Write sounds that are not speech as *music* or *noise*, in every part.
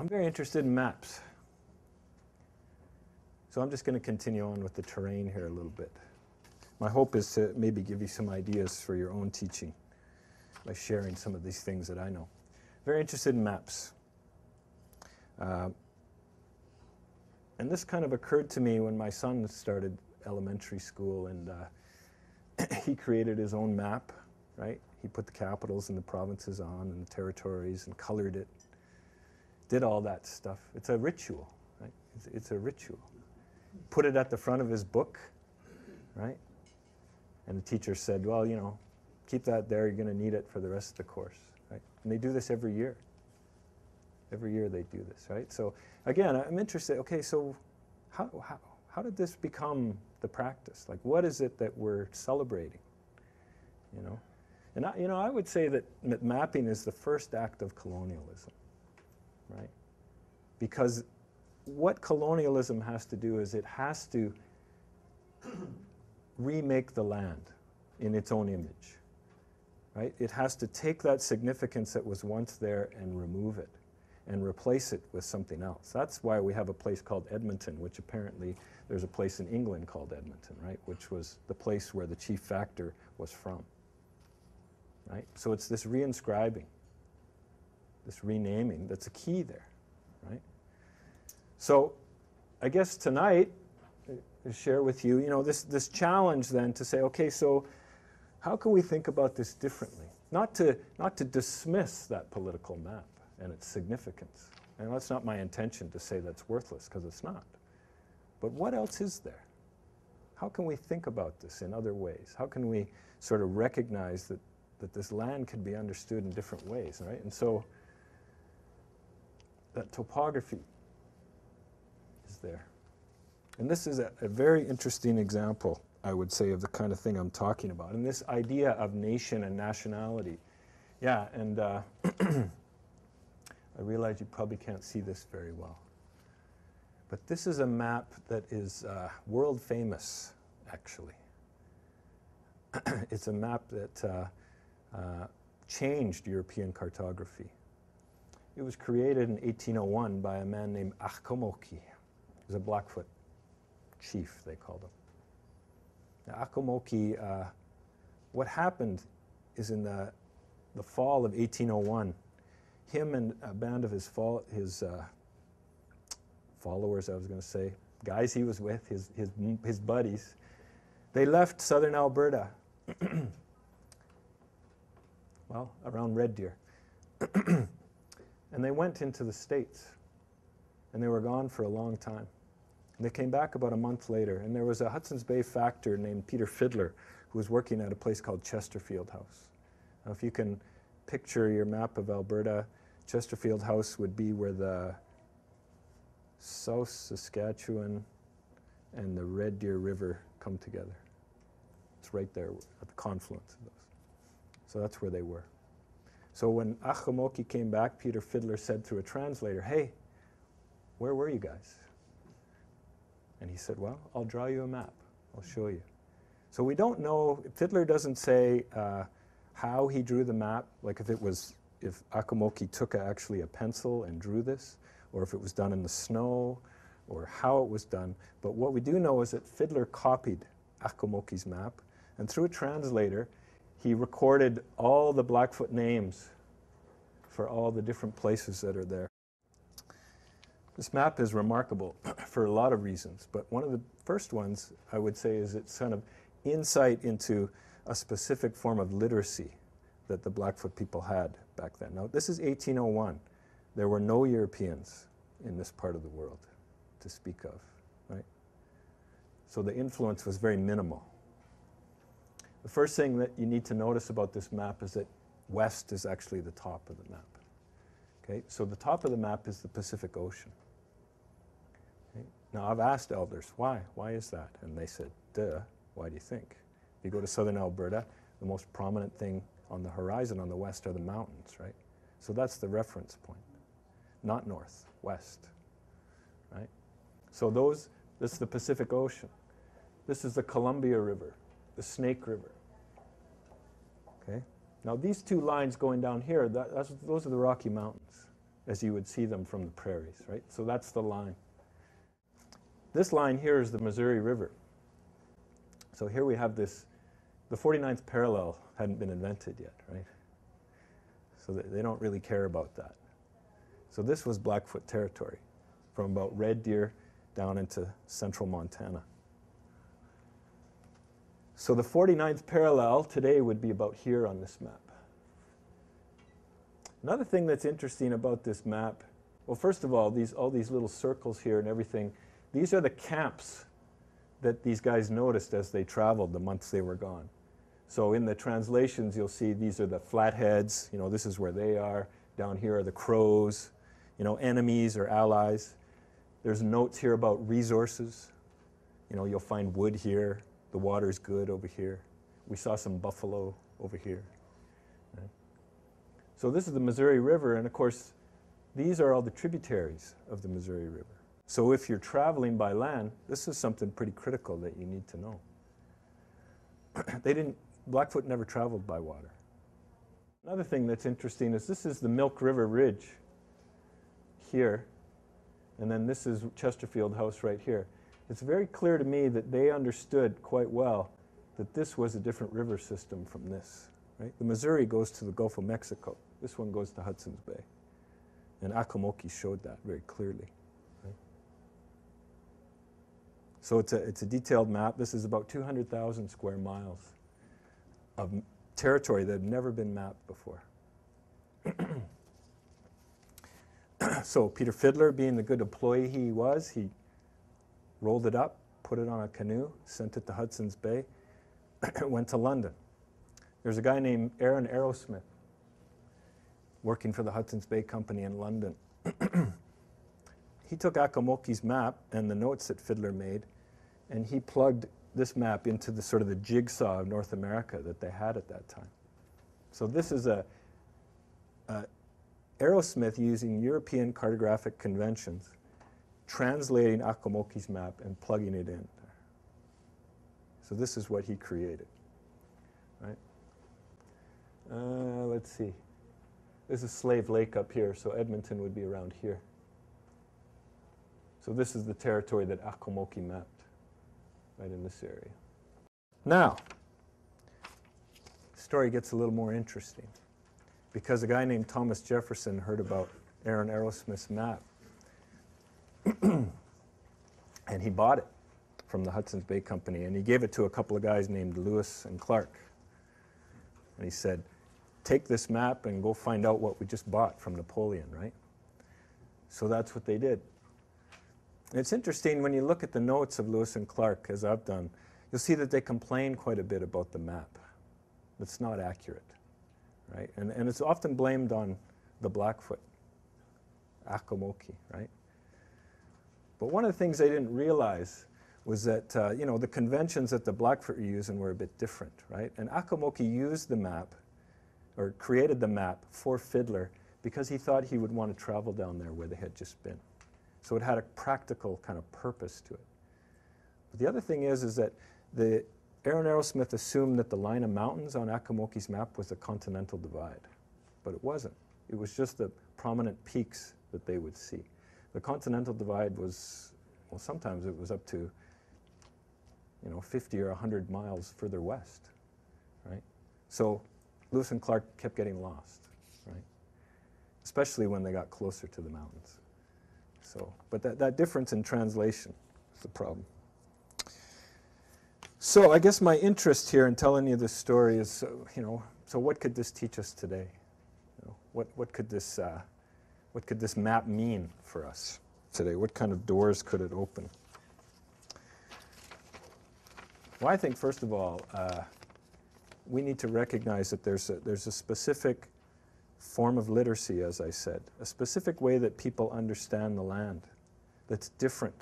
I'm very interested in maps. So I'm just going to continue on with the terrain here a little bit. My hope is to maybe give you some ideas for your own teaching by sharing some of these things that I know. Very interested in maps. Uh, and this kind of occurred to me when my son started elementary school and uh, *clears throat* he created his own map, right? He put the capitals and the provinces on and the territories and colored it, did all that stuff. It's a ritual, right? It's, it's a ritual. Put it at the front of his book, right? And the teacher said, well, you know, keep that there. You're going to need it for the rest of the course, right? And they do this every year. Every year they do this, right? So again, I'm interested, okay, so how, how, how did this become the practice? Like, what is it that we're celebrating? You know? And I, you know, I would say that mapping is the first act of colonialism, right? Because what colonialism has to do is it has to *clears throat* remake the land in its own image, right? It has to take that significance that was once there and remove it and replace it with something else. That's why we have a place called Edmonton, which apparently there's a place in England called Edmonton, right? Which was the place where the chief factor was from, right? So it's this reinscribing, this renaming that's a key there, right? So I guess tonight, uh, to share with you, you know, this, this challenge then to say, okay, so how can we think about this differently? Not to, not to dismiss that political map and its significance. And that's not my intention to say that's worthless, because it's not. But what else is there? How can we think about this in other ways? How can we sort of recognize that, that this land could be understood in different ways, right? And so that topography is there. And this is a, a very interesting example, I would say, of the kind of thing I'm talking about. And this idea of nation and nationality. Yeah, and uh, *clears throat* I realize you probably can't see this very well. But this is a map that is uh, world famous, actually. *clears throat* it's a map that uh, uh, changed European cartography. It was created in 1801 by a man named Achkomoki. He was a Blackfoot chief, they called him. Now, Achkomoki, uh, what happened is in the, the fall of 1801, him and a band of his, fol his uh, followers, I was going to say, guys he was with, his, his, his buddies, they left southern Alberta, *clears throat* well, around Red Deer, *clears throat* and they went into the States, and they were gone for a long time. And they came back about a month later, and there was a Hudson's Bay factor named Peter Fidler who was working at a place called Chesterfield House. Now, if you can picture your map of Alberta, Chesterfield House would be where the South Saskatchewan and the Red Deer River come together. It's right there at the confluence of those. So that's where they were. So when Achkomoki came back, Peter Fidler said through a translator, hey, where were you guys? And he said, well, I'll draw you a map. I'll show you. So we don't know, Fidler doesn't say uh, how he drew the map, like if it was if Akamoki took a, actually a pencil and drew this, or if it was done in the snow, or how it was done. But what we do know is that Fidler copied Akamoki's map, and through a translator, he recorded all the Blackfoot names for all the different places that are there. This map is remarkable *clears throat* for a lot of reasons, but one of the first ones I would say is it's kind of insight into a specific form of literacy that the Blackfoot people had back then. Now, this is 1801. There were no Europeans in this part of the world to speak of, right? So the influence was very minimal. The first thing that you need to notice about this map is that west is actually the top of the map. Okay, so the top of the map is the Pacific Ocean. Okay? Now I've asked elders, why? Why is that? And they said, duh, why do you think? If you go to southern Alberta, the most prominent thing on the horizon on the west are the mountains, right? So that's the reference point. Not north, west, right? So those, this is the Pacific Ocean. This is the Columbia River, the Snake River. Okay? Now these two lines going down here, that, those are the Rocky Mountains. as you would see them from the prairies, right? So that's the line. This line here is the Missouri River. So here we have this, the 49th parallel hadn't been invented yet, right? So they don't really care about that. So this was Blackfoot territory, from about Red Deer down into central Montana. So the 49th parallel today would be about here on this map. Another thing that's interesting about this map, well, first of all, these, all these little circles here and everything, these are the camps that these guys noticed as they traveled the months they were gone. So in the translations, you'll see these are the flatheads, you know, this is where they are. Down here are the crows, you know, enemies or allies. There's notes here about resources. You know, you'll find wood here. The water's good over here. We saw some buffalo over here. So this is the Missouri River, and of course, these are all the tributaries of the Missouri River. So if you're traveling by land, this is something pretty critical that you need to know. *clears throat* they didn't Blackfoot never traveled by water. Another thing that's interesting is this is the Milk River Ridge here, and then this is Chesterfield House right here. It's very clear to me that they understood quite well that this was a different river system from this. Right? The Missouri goes to the Gulf of Mexico. This one goes to Hudson's Bay. And Akomoki showed that very clearly. Right? So it's a, it's a detailed map. This is about 200,000 square miles of territory that had never been mapped before. *clears throat* so Peter Fidler, being the good employee he was, he rolled it up, put it on a canoe, sent it to Hudson's Bay, *clears throat* went to London. There's a guy named Aaron Arrowsmith working for the Hudson's Bay Company in London. *clears throat* he took Akomoki's map and the notes that Fidler made, and he plugged this map into the sort of the jigsaw of North America that they had at that time. So this is a, a Arrowsmith using European cartographic conventions, translating Akomoki's map and plugging it in. So this is what he created, right? Uh, let's see. This is Slave Lake up here, so Edmonton would be around here. So this is the territory that Akomoki mapped right in this area. Now, the story gets a little more interesting because a guy named Thomas Jefferson heard about Aaron Arrowsmith's map *clears throat* and he bought it from the Hudson's Bay Company and he gave it to a couple of guys named Lewis and Clark. And he said, Take this map and go find out what we just bought from Napoleon, right? So that's what they did. It's interesting when you look at the notes of Lewis and Clark, as I've done, you'll see that they complain quite a bit about the map. It's not accurate, right? And, and it's often blamed on the Blackfoot, Akomoki, right? But one of the things they didn't realize was that, uh, you know, the conventions that the Blackfoot were using were a bit different, right? And Akomoki used the map, or created the map for Fidler because he thought he would want to travel down there where they had just been. So it had a practical kind of purpose to it. But the other thing is, is that the Aaron Arrowsmith assumed that the line of mountains on Akomoki's map was the continental divide, but it wasn't. It was just the prominent peaks that they would see. The continental divide was, well, sometimes it was up to, you know, 50 or 100 miles further west, right? So Lewis and Clark kept getting lost, right? Especially when they got closer to the mountains. So, but that, that difference in translation is the problem. So I guess my interest here in telling you this story is, uh, you know, so what could this teach us today? You know, what, what, could this, uh, what could this map mean for us today? What kind of doors could it open? Well, I think, first of all, uh, we need to recognize that there's a, there's a specific form of literacy, as I said, a specific way that people understand the land that's different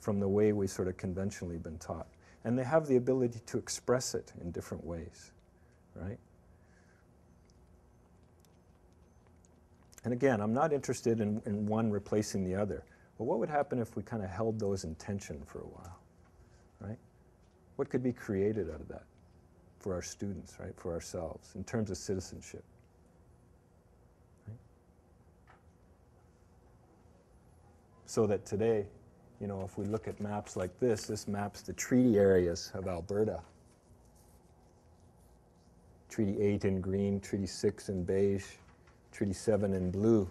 from the way we sort of conventionally been taught. And they have the ability to express it in different ways, right? And again, I'm not interested in, in one replacing the other. But what would happen if we kind of held those in tension for a while, right? What could be created out of that for our students, right, for ourselves, in terms of citizenship? So that today, you know, if we look at maps like this, this maps the treaty areas of Alberta. Treaty 8 in green, Treaty 6 in beige, Treaty 7 in blue.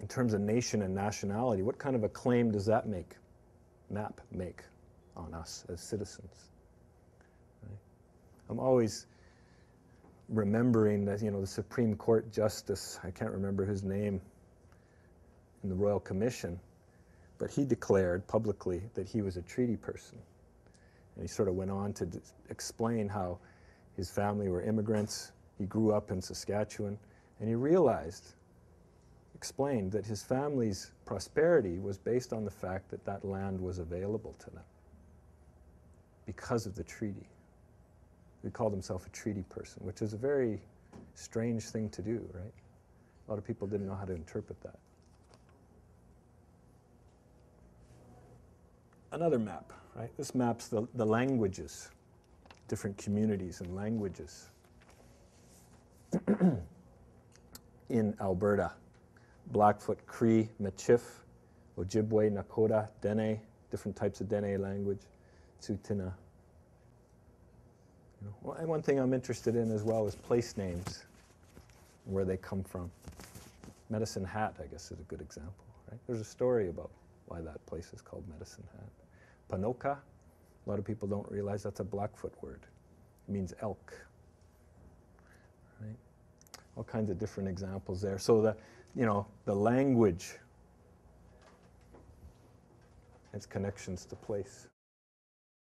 In terms of nation and nationality, what kind of a claim does that make, map make on us as citizens? Right? I'm always remembering that, you know, the Supreme Court Justice, I can't remember his name, in the Royal Commission, but he declared publicly that he was a treaty person. And he sort of went on to explain how his family were immigrants. He grew up in Saskatchewan, and he realized, explained that his family's prosperity was based on the fact that that land was available to them because of the treaty. He called himself a treaty person, which is a very strange thing to do, right? A lot of people didn't know how to interpret that. Another map, right? This maps the, the languages, different communities and languages *clears throat* in Alberta. Blackfoot, Cree, Michif, Ojibwe, Nakota, Dene, different types of Dene language, Tsuut'ina. You know, and one thing I'm interested in as well is place names, where they come from. Medicine Hat, I guess, is a good example. Right? There's a story about why that place is called Medicine Hat. Ponoka, a lot of people don't realize that's a Blackfoot word. It means elk. Right? All kinds of different examples there. So the, you know, the language, its connections to place.